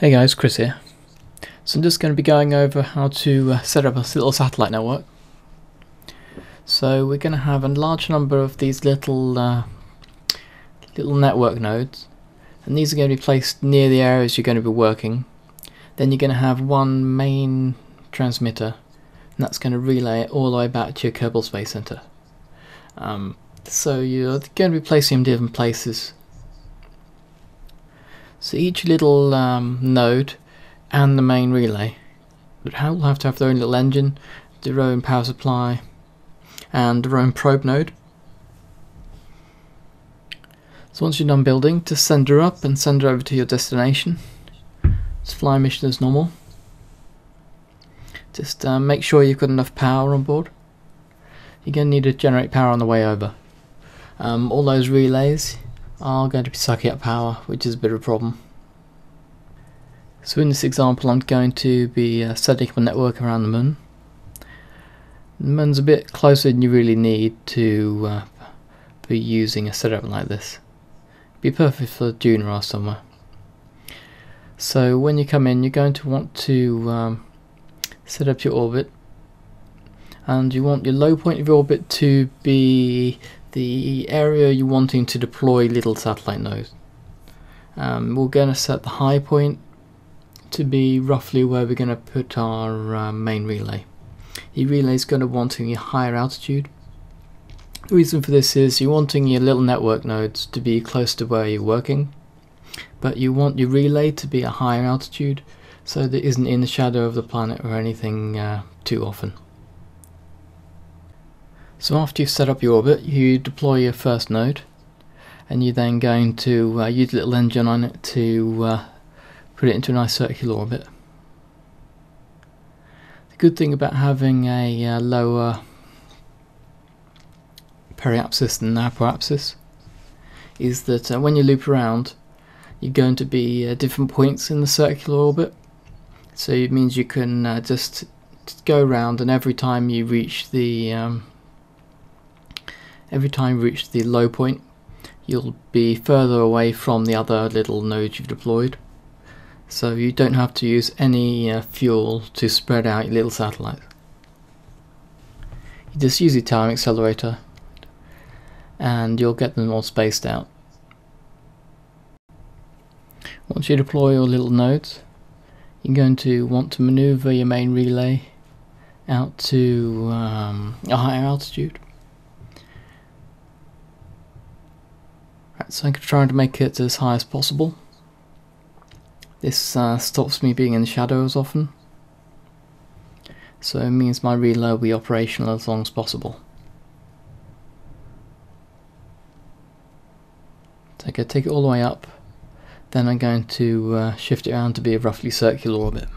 Hey guys, Chris here. So I'm just going to be going over how to uh, set up a little satellite network. So we're going to have a large number of these little uh, little network nodes and these are going to be placed near the areas you're going to be working. Then you're going to have one main transmitter and that's going to relay it all the way back to your Kerbal Space Center. Um, so you're going to be placing them in different places so each little um, node and the main relay will have to have their own little engine, their own power supply, and their own probe node. So once you're done building, just send her up and send her over to your destination. Just fly mission as normal. Just uh, make sure you've got enough power on board. You're going to need to generate power on the way over. Um, all those relays are going to be sucking up power, which is a bit of a problem. So in this example I'm going to be uh, setting up a network around the Mun. The Mun's a bit closer than you really need to uh, be using a setup like this. Be perfect for Duna or somewhere. So when you come in you're going to want to um, set up your orbit and you want your low point of your orbit to be the area you're wanting to deploy little satellite nodes. Um, we're going to set the high point to be roughly where we're going to put our uh, main relay. The relay is going to want a higher altitude. The reason for this is you're wanting your little network nodes to be close to where you're working, but you want your relay to be a higher altitude so that it isn't in the shadow of the planet or anything uh, too often. So after you've set up your orbit, you deploy your first node, and you're then going to uh, use a little engine on it to uh, put it into a nice circular orbit. The good thing about having a uh, lower periapsis than apoapsis is that uh, when you loop around, you're going to be at different points in the circular orbit. So it means you can uh, just go around, and every time you reach the um, every time you reach the low point you'll be further away from the other little nodes you've deployed so you don't have to use any uh, fuel to spread out your little satellites. You just use your time accelerator and you'll get them all spaced out. Once you deploy your little nodes you're going to want to maneuver your main relay out to um, a higher altitude Right, so I'm trying to make it as high as possible. This uh, stops me being in the shadows often. So it means my relay will be operational as long as possible. So I can take it all the way up, then I'm going to uh, shift it around to be a roughly circular orbit.